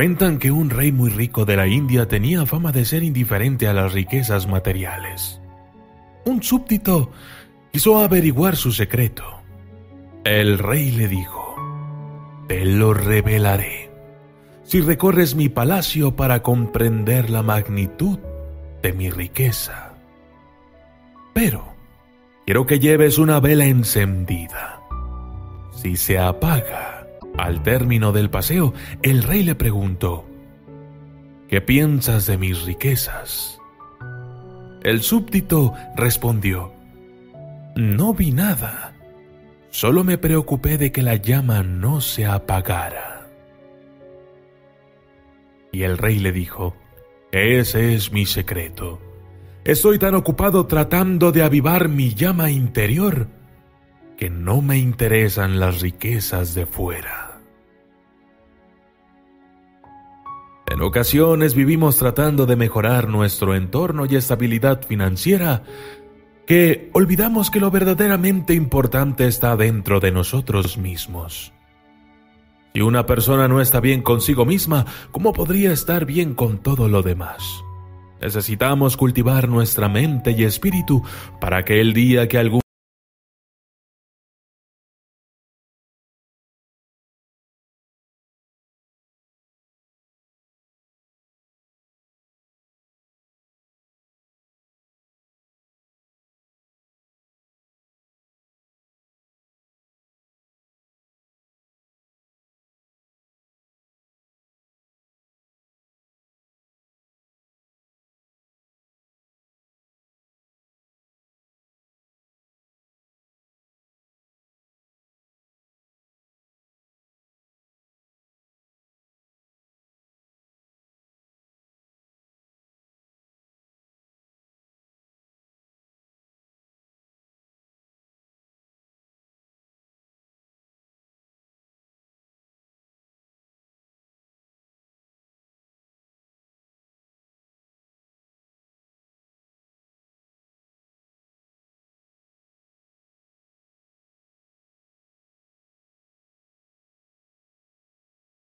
Cuentan que un rey muy rico de la India tenía fama de ser indiferente a las riquezas materiales. Un súbdito quiso averiguar su secreto. El rey le dijo, Te lo revelaré si recorres mi palacio para comprender la magnitud de mi riqueza. Pero quiero que lleves una vela encendida. Si se apaga, al término del paseo, el rey le preguntó, ¿Qué piensas de mis riquezas? El súbdito respondió, No vi nada, solo me preocupé de que la llama no se apagara. Y el rey le dijo, Ese es mi secreto. Estoy tan ocupado tratando de avivar mi llama interior que no me interesan las riquezas de fuera. En ocasiones vivimos tratando de mejorar nuestro entorno y estabilidad financiera que olvidamos que lo verdaderamente importante está dentro de nosotros mismos. Si una persona no está bien consigo misma, ¿cómo podría estar bien con todo lo demás? Necesitamos cultivar nuestra mente y espíritu para que el día que algún